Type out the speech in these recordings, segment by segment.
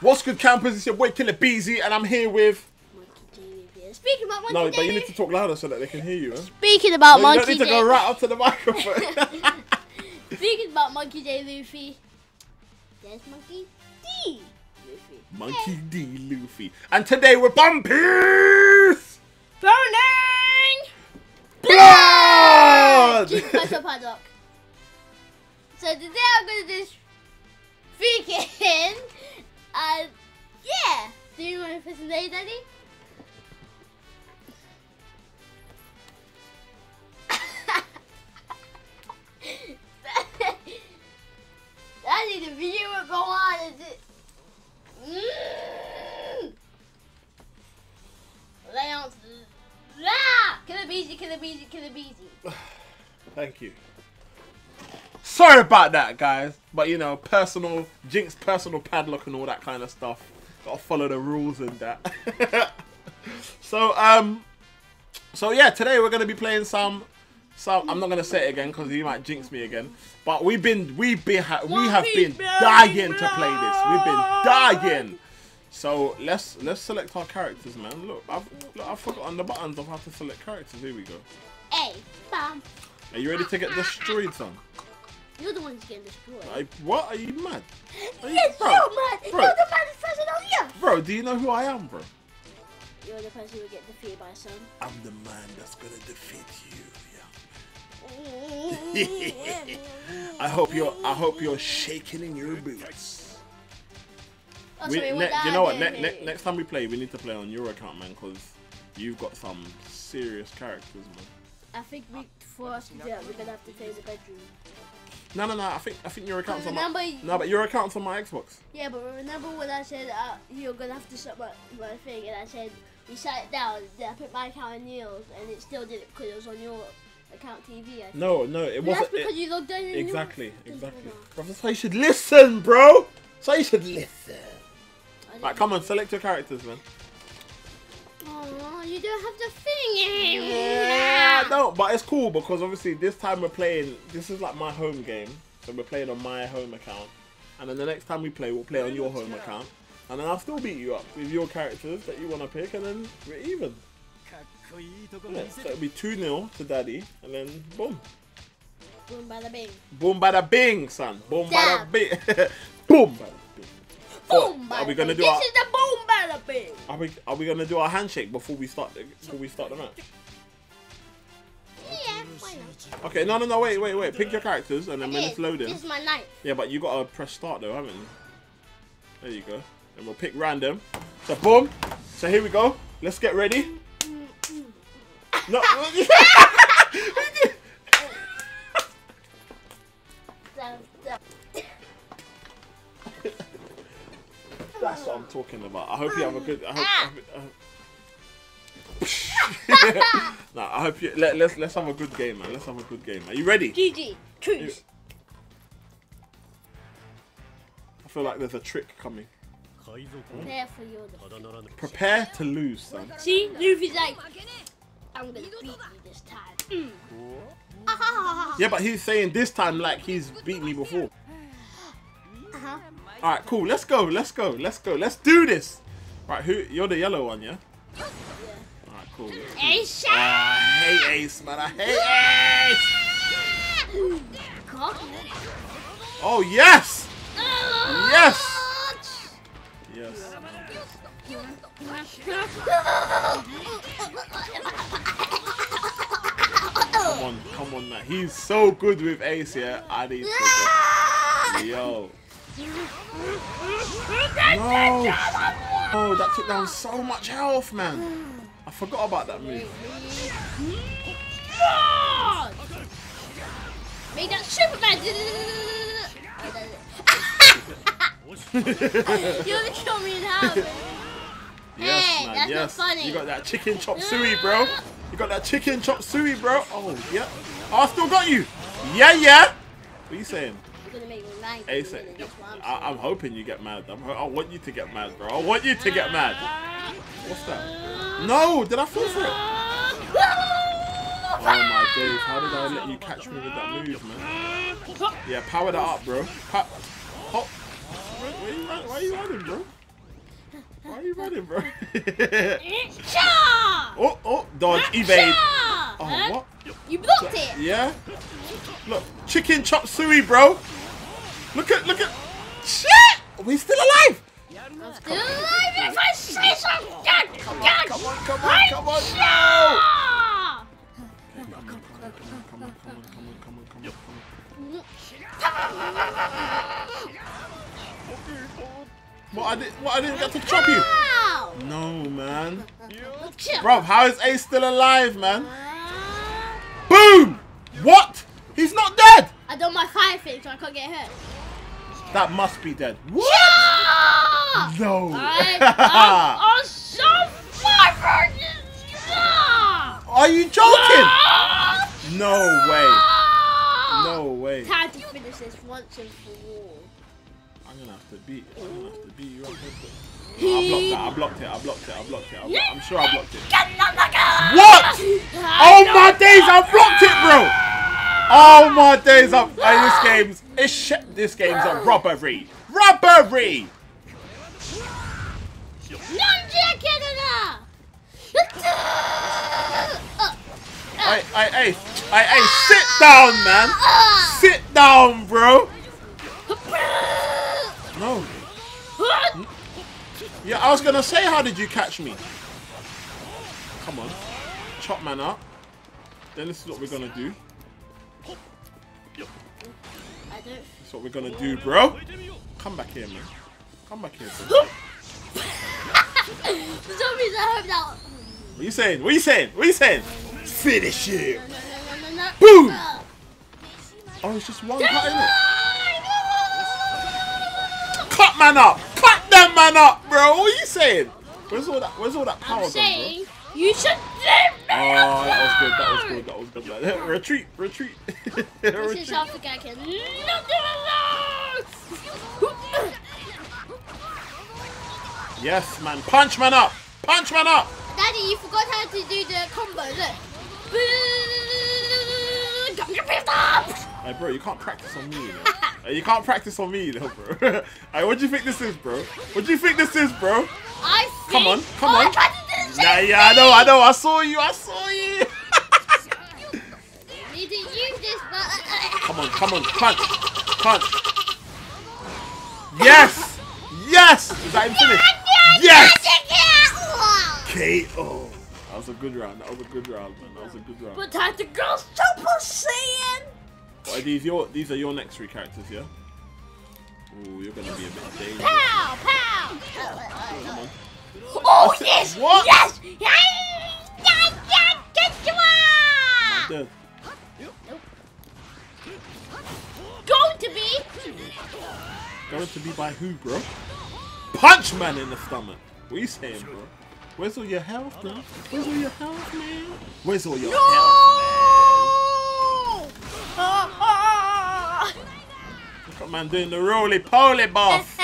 What's good, campers? It's your boy Killer Beezy, and I'm here with. Speaking about Monkey No, but you need to talk louder so that they can hear you. Huh? Speaking about No, you don't Monkey need to go right up to the microphone. Speaking about Monkey J. Luffy. There's Monkey D. Luffy. Monkey D. Luffy, and today we're One Piece Burning Blood. Press paddock. So today I'm gonna do speaking yeah. Do you want to play, Daddy? Daddy, the video will go on. Is it? Mm. Leon's. Ah! Killer Beezy, kill a beezy, a beezy. Thank you. Sorry about that, guys. But you know, personal jinx, personal padlock, and all that kind of stuff. Gotta follow the rules and that. so um, so yeah, today we're gonna be playing some. Some I'm not gonna say it again because you might jinx me again. But we've been we've been ha- we have been dying to play this. We've been dying. So let's let's select our characters, man. Look, I've look, I've forgotten the buttons of how to select characters. Here we go. Hey, bam. Are you ready to get destroyed, son? You're the one who's getting destroyed. Like, what? Are you mad? Are you, yes, bro, you're mad. bro. You're the maddest person on the bro, do you know who I am, bro? You're the person who will get defeated by some. I'm the man that's gonna defeat you. yeah. I hope you're. I hope you're shaking in your boots. Oh, We, sorry, you know what? Ne- ne- next time we play, we need to play on your account, man, because you've got some serious characters, man. I think we, for us to do that, we're gonna have to play the bedroom. No, no, no. I think I think your account's on my. No, but your account's on my Xbox. Yeah, but remember when I said uh, you're gonna have to shut my, my thing, and I said we shut it down, then I put my account on yours, and it still did it because it was on your account TV. I think. No, no, it But wasn't. that's because it- you logged in. exactly, exactly. matter. Bro, that's why you should listen, bro. So you should listen. Right, come on, select your characters, man. You don't have the thing. Yeah, no, but it's cool because obviously this time we're playing. This is like my home game, so we're playing on my home account, and then the next time we play, we'll play on your home account, and then I'll still beat you up with your characters that you want to pick, and then we're even. Yeah, so it'll be two 0 to Daddy, and then boom, Boom, bada bing. boom, bada bing, son, boom, bada Damn. bing, boom, bada bing. Boom, are bada we gonna do our? This is Are we are we gonna do our handshake before we start the before we start the match? Yeah, why not? Okay, no, no, no, wait, wait, wait. Pick your characters, and then when it's loading. This is my knife. Yeah, but you gotta press start though, haven't you? There you go. And we'll pick random. So boom. So here we go. Let's get ready. No. That's what I'm talking about. I hope you have a good. I hope. Ah. I hope, I hope- nah, I hope you. Let, let's let's have a good game, man. Let's have a good game. Are you ready? GG. Truce. I feel like there's a trick coming. Prepare for your defeat. Prepare to lose, son. See, Luffy's like, I'm gonna beat you this time. Mm. Ah. Yeah, but he's saying this time like he's beat me before. All right, cool. Let's go. Let's go. Let's go. Let's do this. Right, who? You're the yellow one, yeah. All right, cool. Ah, shot! I hate Ace, man. I hate Ace. Oh yes, Yes. yes. Come on, come on, man. He's so good with Ace, yeah. I need to. Go. Yo. No. Oh, that took down so much health, man. I forgot about that move. God! Make that Superman! You're gonna kill me now, baby. Yes, Hey, man. that's not yes. funny. You got that chicken chop suey, bro. You got that chicken chop suey, bro. Oh, yeah. Oh, I still got you. Yeah, yeah. What are you saying? You're gonna make me mad. Ace, That's I'm I, I'm hoping you get mad. I'm, I want you to get mad, bro. I want you to get mad. What's that? No, did I fall for it? Oh my days, how did I let you catch me with that move, man? Yeah, power that up, bro. Pa-. Where, where you run, why are you running, bro? Why are you running, bro? Cha! oh, oh, dodge, evade. Oh, what? You blocked it. Yeah? Look, chicken chop suey, bro. Look at, look at. Shit! Are we still alive! I'm still alive if I say so. God, God. Come on, come on, come on, no! Come on, come on, come on, come on, come on, come on, come on, come on. What I did? What I didn't get to chop you? Ow! No, man. Chill. Bro, how is Ace still alive, man? Boom! What? He's not dead. I done my fire thing so I can't get hurt. That must be dead. What? Ah! No. I, I'm so far! Are you joking? No way. No way. Time to finish this once and for all. I'm gonna have to beat. I'm gonna have to beat you up. I blocked that. I blocked it. I blocked it. I blocked it. I I'm sure I blocked it. What? Oh my days! I blocked it, bro. Oh my days! I, hey, this game's it's shit. This game's a robbery. Robbery. Ninja Canada! Hey, hey, hey! Sit down, man. Sit down, bro. No. Yeah, I was gonna say, how did you catch me? Come on, chop man up. Then this is what we're gonna do. I don't. That's what we're gonna do, bro. Come back here, man. Come back here, bro. For some reason, I hope that. What are you saying? What are you saying? What are you saying? Finish him. No, no, no, no, no. Boom! Uh, Oh, it's just one cut, innit? Cut man up! Cut that man up, bro! What are you saying? Where's all that? Where's all that power I'm gone, bro? saying you should leave me Oh, that was good. That was good. That was good. man. retreat, retreat, This is retreat. something I can not alone. Yes, man. Punch man up. Punch man up. Daddy, you forgot how to do the combo. Look. Hey, bro, you can't practice on me, you know. Hey, you can't practice on me, you know, bro. hey, what do you think this is, bro? What do you think this is, bro? I Come on, come oh, on. Tried to do the Nah, yeah, I know, I know. I saw you. I saw you. Need to use this, but Come on, come on, punch, punch. Yes, yes. Is that him finished? Yes. KO. That was a good round. That was a good round, man. That was a good round. But time to go Super Saiyan. What, are these your these are your next three characters, yeah? Ooh, you're gonna be a bit dangerous. Pow, pow. Come on. Oh yes, What? yes. Dead. Going to be. Going to be by who, bro? Punch man in the stomach. What are you saying, bro? Where's all your health, bro? Where's all your health, man? Where's all your health? Ah, ah. Look at man doing the roly poly boss.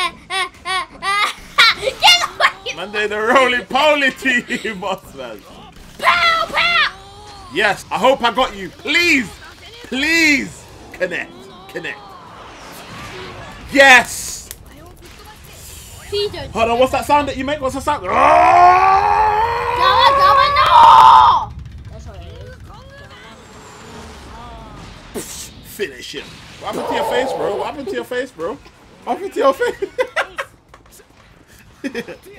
Man the roly poly you, boss man. Pow, pow! Yes, I hope I got you. Please, please connect, connect. Yes. Hold on, what's that sound that you make? What's the sound? Go on, go on, no! That's what it is. Finish him. What happened to your face, bro? What happened to your face, bro? What happened to your face?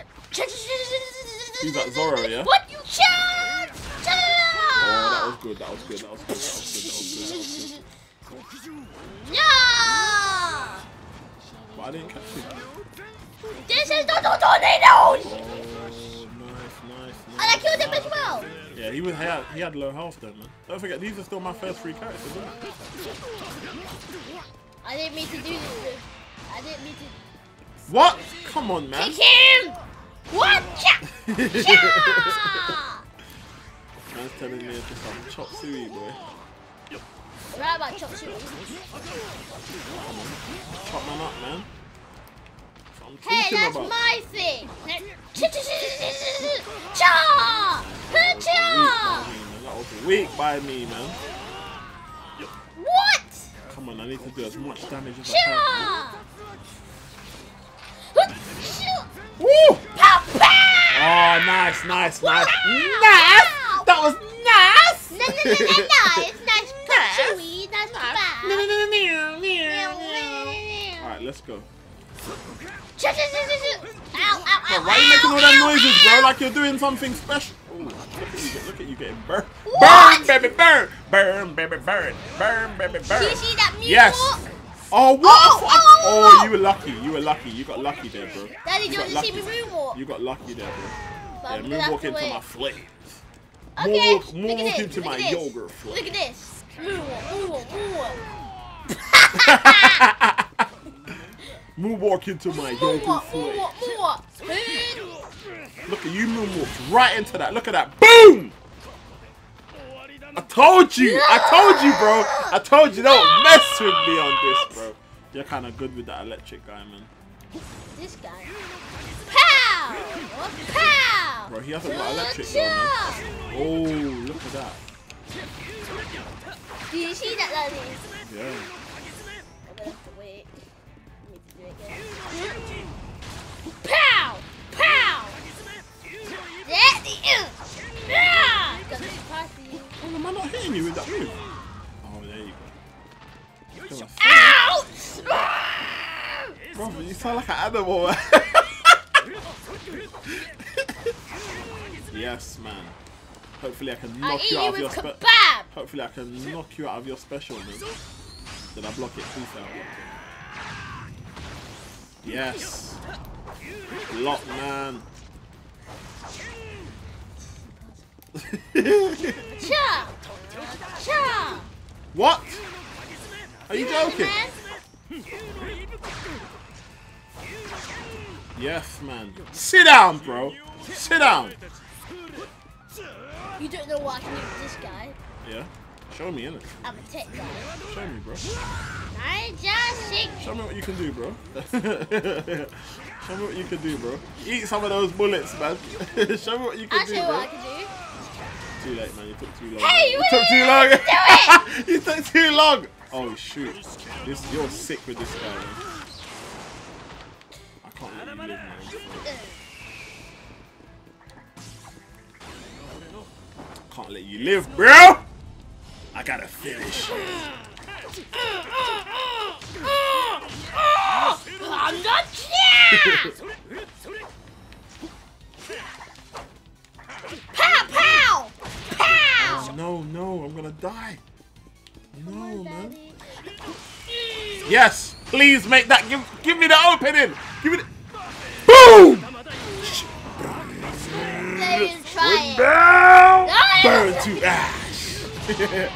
He's like Zorro, yeah? What you chat? Oh, that was good. That was good. That was good. That was good. That was good. That. Yeah! But I didn't catch you. This is the tornadoes! Oh, nice, nice, And I killed him as well. Yeah, he was he had, he had low health though, man. Don't forget, these are still my first three characters, isn't it? I didn't mean to do this. I didn't mean to What? Come on, man. kick him. What? Cha! Cha! Man's telling me just some chop suey, boy. Right about chop suey. Chop man up, man. That's what I'm Hey, that's about. my thing. Cha! Cha! Weak by me, man. That was weak by me, man. What? Come on, I need to do as much damage as I can. Cha! Woo! Oh, nice, nice, nice. Nice! That was nice! No, no, no, no, no. It's nice, chewy, nice, bad. Alright, let's go. Shoo, shoo, shoo, shoo, shoo. Ow, ow, ow, why are you making all ow, noises, bro? Like you're doing something special. Ooh, look at you, get- look at you getting burned. Burn, baby, burn! Burn, baby, burn! Burn, baby, burn! Do you see that mute Yes. Oh, what? Oh, fuck? Oh, oh, oh, oh. you were lucky. You were lucky. You got lucky there, bro. Daddy, do you want to see me moonwalk? You got lucky there, bro. But Yeah, I'm gonna have moonwalk into wait. my flames. Okay, Moonwalk, look at moonwalk this, into my this. yogurt flame. Look at this. Moonwalk, moonwalk, moonwalk. Moonwalk into my yogurt Moonwalk, moonwalk, moonwalk. Look at you moonwalked right into that. Look at that. Boom! I told you. I told you, bro. I told you. Don't mess with me on this, bro. You're kind of good with that electric guy, man. This guy. Pow! Pow! Bro, he hasn't got electric though, man. Oh, look at that. Do you see that, Daddy? Yeah. I'm gonna have to wait. I need to do it again. Pow! Pow! Daddy! Yeah! Got a surprise for. Oh, am I not hitting you with that move? There you go. Look at my Ouch! Bro, you sound like an animal. yes, man. Hopefully I can knock eat you out of your kebab! Hopefully I can knock you out of your special, man. Did I block it? Please I it. Yes. Lock, man. Cha! Cha! what? Are you joking? Man? Yes, man. Sit down, bro. Sit down. You don't know what I can do with this guy. Yeah. Show me, innit? I'm a tech guy. Show me, bro. I just think. Show me what you can do, bro. Show me what you can do, bro. Eat some of those bullets, man. Show me what you can I'll do, show bro. what I can do. Too late, man. You took too long. Hey, you took too long. do you took too long. Oh shoot! This you're sick with this guy, man. I can't let you live, man. Can't let you live, bro. I gotta finish. I'm not! Pow! Pow! Pow! Oh, no, no, I'm gonna die. No, on, man. Daddy. Yes, please make that. Give, give me the opening. Give me the. Boom! Let him. Down. Ah! Burn to ash.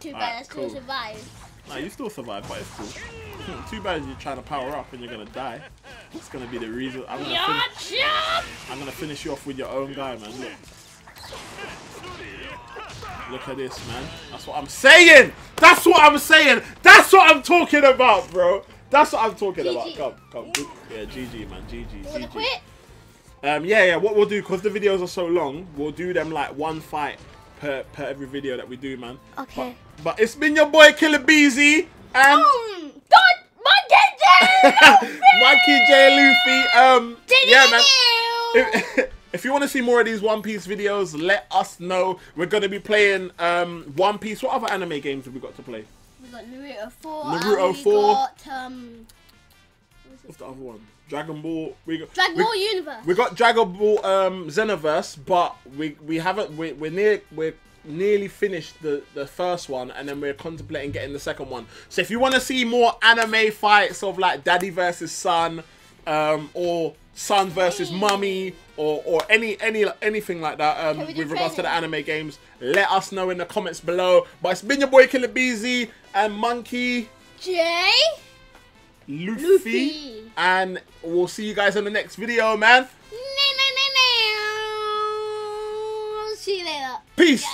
Too bad I Alright, still cool. survived. nah, you still survive, but it's cool. Too bad you're trying to power up and you're gonna die. It's gonna be the reason. I'm gonna, fin- I'm gonna finish you off with your own guy, man. Look. Look at this, man. That's what I'm saying. That's what I'm saying. That's what I'm talking about, bro. That's what I'm talking about. Come, come. Yeah, GG, man. GG. You GG. quit? Um, yeah, yeah. What we'll do, because the videos are so long, we'll do them like one fight per per every video that we do, man. Okay. But it's been your boy Killer Beezy and Um, don't monkey Monkey J Luffy. Um, yeah, man. man. If, if you want to see more of these One Piece videos, let us know. We're gonna be playing um One Piece. What other anime games have we got to play? We got Naruto 4. Naruto and we 4. got, um, What's the other one? Dragon Ball. We got Dragon we, Ball Universe. We got Dragon Ball um, Xenoverse, but we we haven't. We, we're near. We're nearly finished the the first one, and then we're contemplating getting the second one. So if you want to see more anime fights of like daddy versus son, um, or son versus mummy, or or any any anything like that, um, with regards to the anime games, let us know in the comments below. But it's been your boy Killer Beezy and Monkey. Jay? Luffy, Luffy. and we'll see you guys in the next video, man. See you later. Peace.